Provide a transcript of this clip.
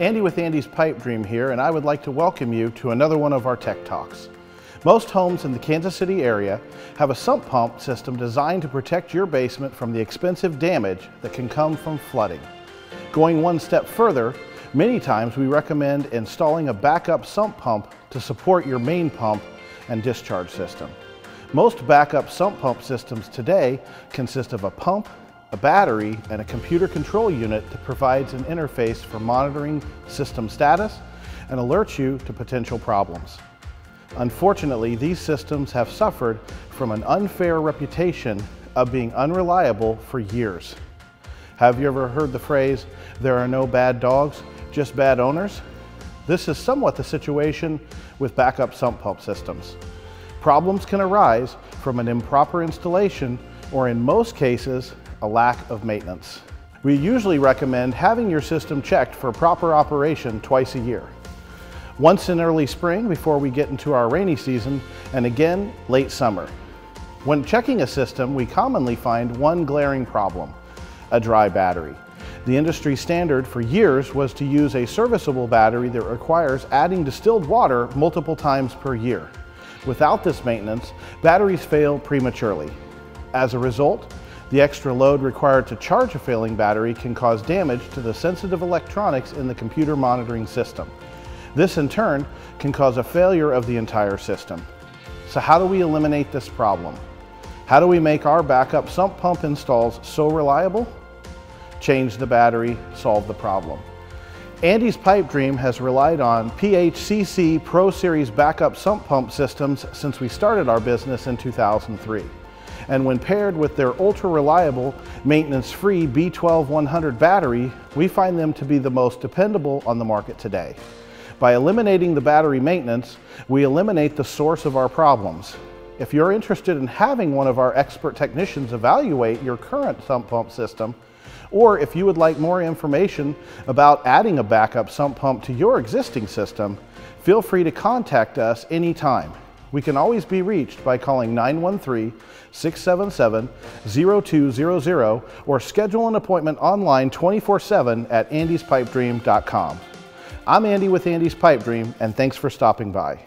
Andy with Andy's Pipe Dream here, and I would like to welcome you to another one of our Tech Talks. Most homes in the Kansas City area have a sump pump system designed to protect your basement from the expensive damage that can come from flooding. Going one step further, many times we recommend installing a backup sump pump to support your main pump and discharge system. Most backup sump pump systems today consist of a pump a battery, and a computer control unit that provides an interface for monitoring system status and alerts you to potential problems. Unfortunately, these systems have suffered from an unfair reputation of being unreliable for years. Have you ever heard the phrase, there are no bad dogs, just bad owners? This is somewhat the situation with backup sump pump systems. Problems can arise from an improper installation or in most cases, a lack of maintenance. We usually recommend having your system checked for proper operation twice a year. Once in early spring before we get into our rainy season, and again late summer. When checking a system, we commonly find one glaring problem, a dry battery. The industry standard for years was to use a serviceable battery that requires adding distilled water multiple times per year. Without this maintenance, batteries fail prematurely. As a result, the extra load required to charge a failing battery can cause damage to the sensitive electronics in the computer monitoring system. This in turn can cause a failure of the entire system. So how do we eliminate this problem? How do we make our backup sump pump installs so reliable? Change the battery, solve the problem. Andy's Pipe Dream has relied on PHCC Pro Series backup sump pump systems since we started our business in 2003 and when paired with their ultra-reliable, maintenance-free B12-100 battery, we find them to be the most dependable on the market today. By eliminating the battery maintenance, we eliminate the source of our problems. If you're interested in having one of our expert technicians evaluate your current sump pump system, or if you would like more information about adding a backup sump pump to your existing system, feel free to contact us anytime. We can always be reached by calling 913-677-0200 or schedule an appointment online 24-7 at andyspipedream.com. I'm Andy with Andy's Pipe Dream and thanks for stopping by.